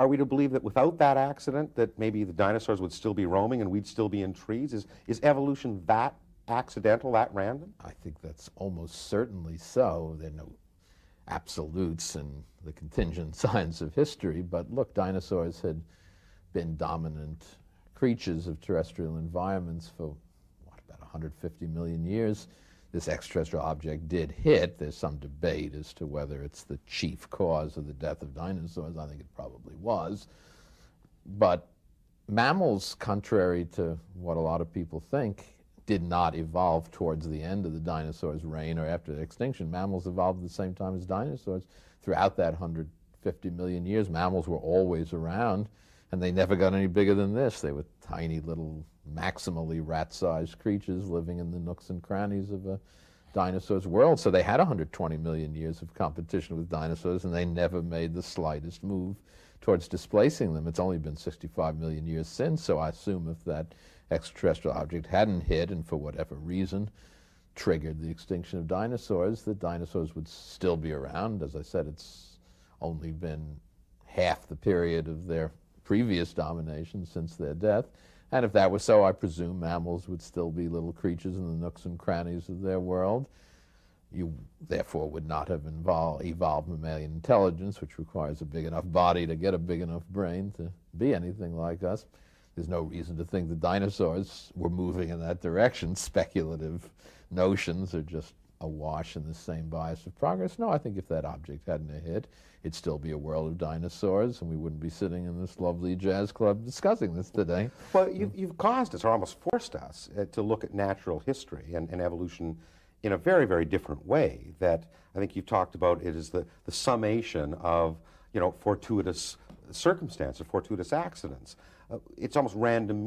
are we to believe that without that accident, that maybe the dinosaurs would still be roaming and we'd still be in trees? Is, is evolution that accidental, that random? I think that's almost certainly so. There are no absolutes in the contingent science of history, but look, dinosaurs had been dominant creatures of terrestrial environments for, what, about 150 million years. This extraterrestrial object did hit. There's some debate as to whether it's the chief cause of the death of dinosaurs. I think it probably was. But mammals, contrary to what a lot of people think, did not evolve towards the end of the dinosaurs' reign or after extinction. Mammals evolved at the same time as dinosaurs. Throughout that 150 million years, mammals were always around, and they never got any bigger than this. They were tiny little, maximally rat-sized creatures living in the nooks and crannies of a dinosaur's world. So they had 120 million years of competition with dinosaurs, and they never made the slightest move towards displacing them. It's only been 65 million years since, so I assume if that extraterrestrial object hadn't hit and for whatever reason triggered the extinction of dinosaurs, the dinosaurs would still be around. As I said, it's only been half the period of their previous domination since their death. And if that was so, I presume mammals would still be little creatures in the nooks and crannies of their world. You therefore would not have evolved mammalian intelligence, which requires a big enough body to get a big enough brain to be anything like us. There's no reason to think the dinosaurs were moving in that direction. Speculative notions are just awash in the same bias of progress. No, I think if that object hadn't hit, it'd still be a world of dinosaurs, and we wouldn't be sitting in this lovely jazz club discussing this today. Well, you, have caused us, or almost forced us, uh, to look at natural history and, and, evolution in a very, very different way. That I think you've talked about it as the, the summation of, you know, fortuitous circumstances, fortuitous accidents uh, it's almost random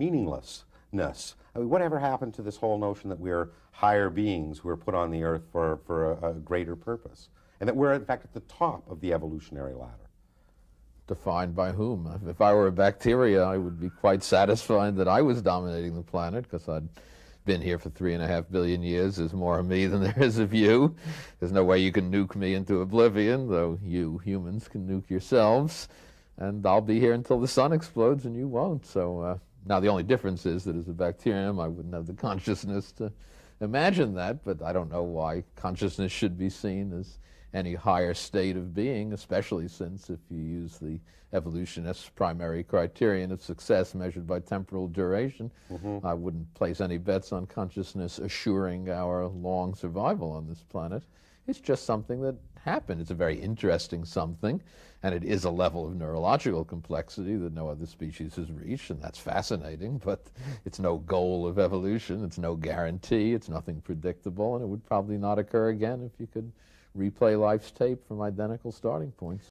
I mean, whatever happened to this whole notion that we're higher beings, we're put on the earth for, for a, a greater purpose, and that we're, in fact, at the top of the evolutionary ladder? Defined by whom? If I were a bacteria, I would be quite satisfied that I was dominating the planet because I'd been here for three and a half billion years. There's more of me than there is of you. There's no way you can nuke me into oblivion, though you humans can nuke yourselves and I'll be here until the sun explodes and you won't. So uh, now the only difference is that as a bacterium, I wouldn't have the consciousness to imagine that, but I don't know why consciousness should be seen as any higher state of being, especially since if you use the evolutionist's primary criterion of success measured by temporal duration, mm-hmm. I wouldn't place any bets on consciousness assuring our long survival on this planet. It's just something that happened. It's a very interesting something, and it is a level of neurological complexity that no other species has reached, and that's fascinating, but it's no goal of evolution, it's no guarantee, it's nothing predictable, and it would probably not occur again if you could replay life's tape from identical starting points.